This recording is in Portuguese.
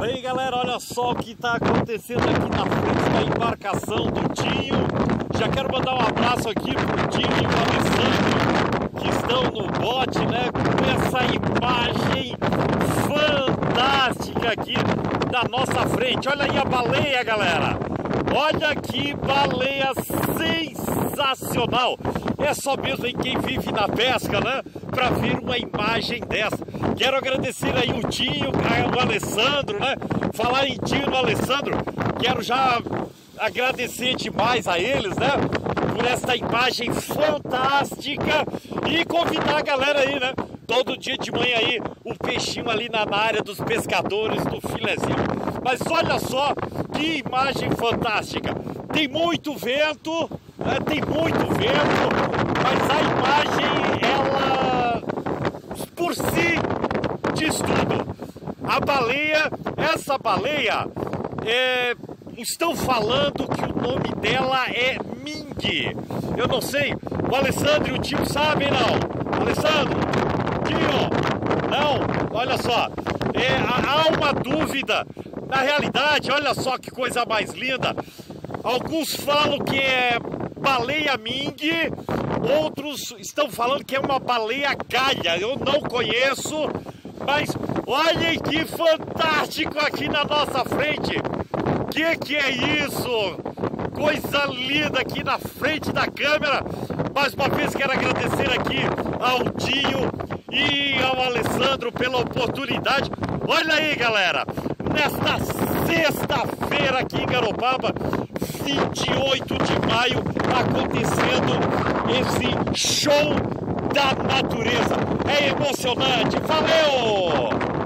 Bem galera, olha só o que está acontecendo aqui na frente da embarcação do Dinho. Já quero mandar um abraço aqui pro Dinho e pro Alessandro que estão no bote, né? Com essa imagem fantástica aqui na nossa frente. Olha aí a baleia, galera. Olha que baleia sensacional. É só mesmo em quem vive na pesca, né? Para ver uma imagem dessa. Quero agradecer aí o Dinho, o Alessandro, né? Falar em Dinho e Alessandro, quero já agradecer demais a eles, né? Por esta imagem fantástica e convidar a galera aí, né? Todo dia de manhã aí, o peixinho ali na, área dos pescadores, do filezinho. Mas olha só que imagem fantástica. Tem muito vento, né? tem muito vento, mas a imagem, ela por si diz tudo. A baleia, essa baleia, é, estão falando que o nome dela é Ming. Eu não sei, o Alessandro e o tio sabem não? Alessandro, tio, não, olha só, é, há uma dúvida. Na realidade, olha só que coisa mais linda. Alguns falam que é baleia Ming, outros estão falando que é uma baleia galha. Eu não conheço, mas olhem que fantástico aqui na nossa frente. Que que é isso? Coisa linda aqui na frente da câmera. Mais uma vez quero agradecer aqui ao Dinho e ao Alessandro pela oportunidade. Olha aí, galera. Nesta sexta-feira aqui em Garopaba, 28 de maio, acontecendo esse show da natureza. É emocionante. Valeu!